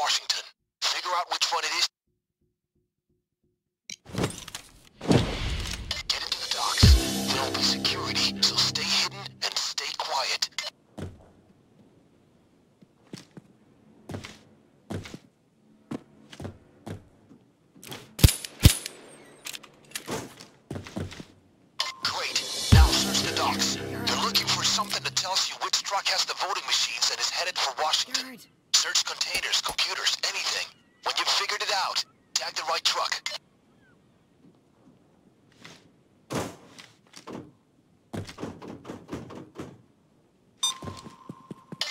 Washington. Figure out which one it is. Get into the docks. There'll be security, so stay hidden and stay quiet. Tag the right truck.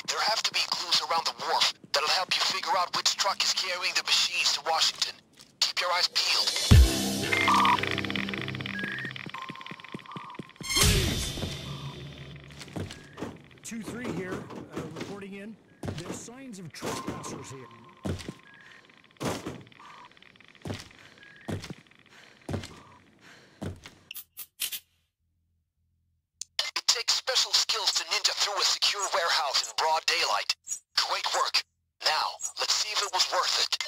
There have to be clues around the wharf that'll help you figure out which truck is carrying the machines to Washington. Keep your eyes peeled. Two three through a secure warehouse in broad daylight. Great work. Now, let's see if it was worth it.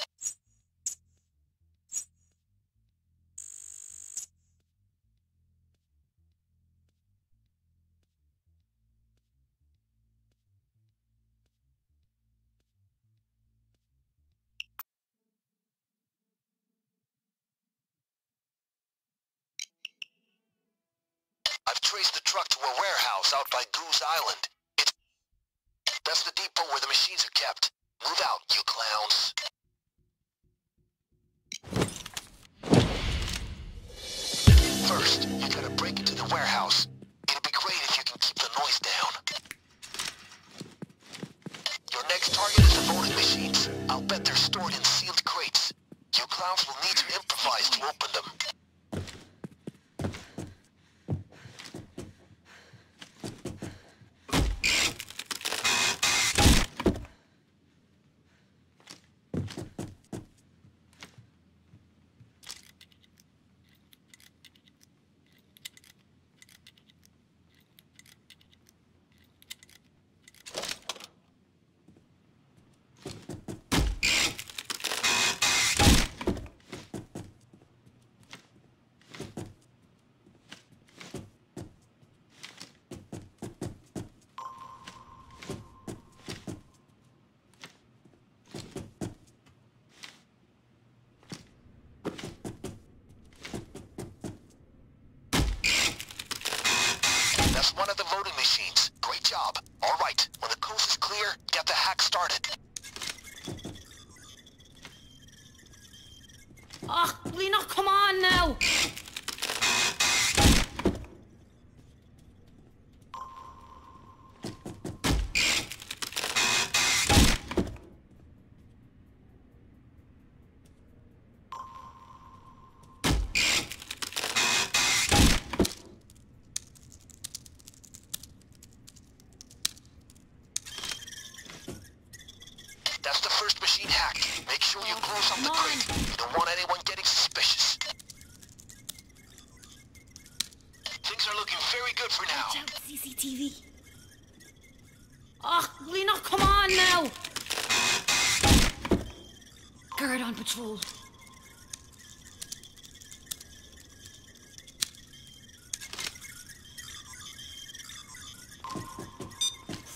I've traced the truck to a warehouse out by Goose Island. It's... That's the depot where the machines are kept. Move out, you clowns. First, you gotta break into the warehouse. It'll be great if you can keep the noise down. Your next target is the voting machines. I'll bet they're stored in sealed crates. You clowns will need to improvise to open them. That's one of the voting machines. Great job. All right, when the coast is clear, get the hack started. Oh, will you not come on now? That's the first machine hacked. Make sure you close up the crate. You don't want anyone getting suspicious. Things are looking very good for now. Watch out, CCTV. Oh, ah, you not come on now? Guard on patrol.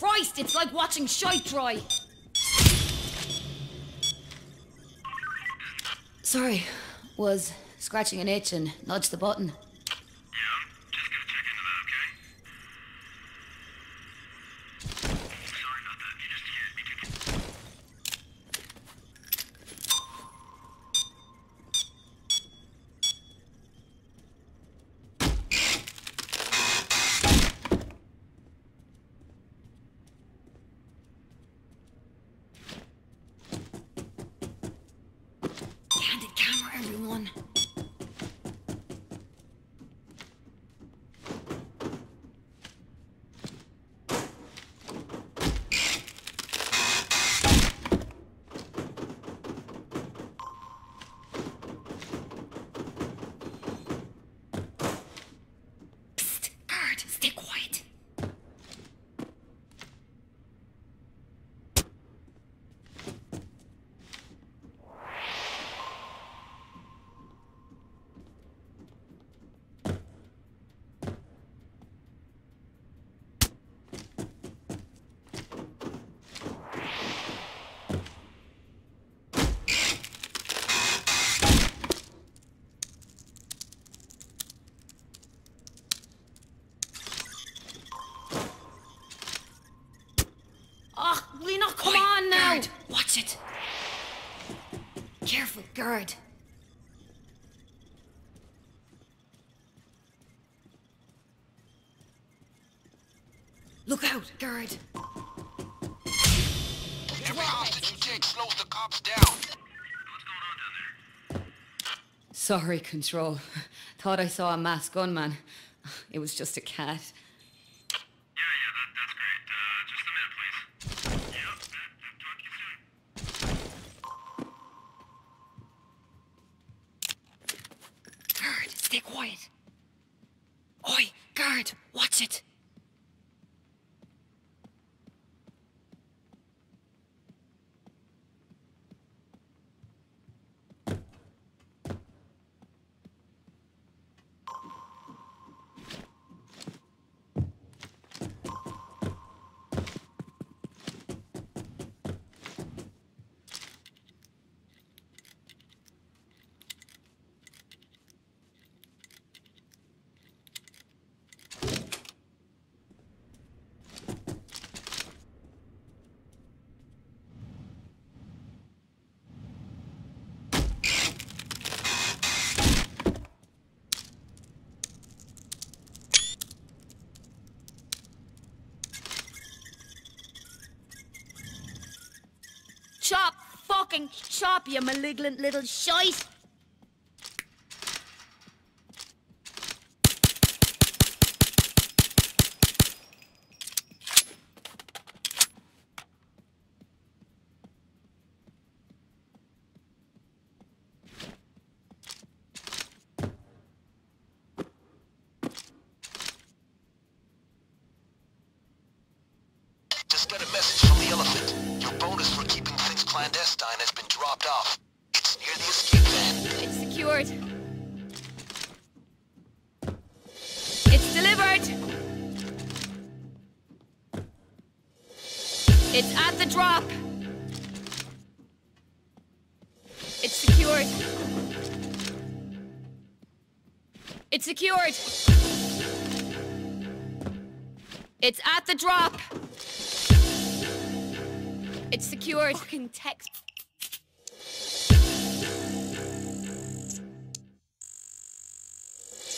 Christ, it's like watching shite dry. Sorry, was scratching an itch and nudged the button. Yeah, just gonna check into that, okay? Sorry about that. You just scared me to Candid camera, everyone. Watch it! Careful, guard. Look out, guard. Every hostage you take slows the cops down. Sorry, Control. Thought I saw a masked gunman. It was just a cat. Stay quiet. Oi, guard, watch it. Chop, fucking chop, you malignant little shite! Clandestine has been dropped off. It's near the escape van. It's secured. It's delivered. It's at the drop. It's secured. It's secured. It's at the drop. It's secured. Fucking text.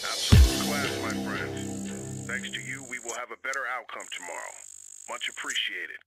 Absolute class, my friends. Thanks to you, we will have a better outcome tomorrow. Much appreciated.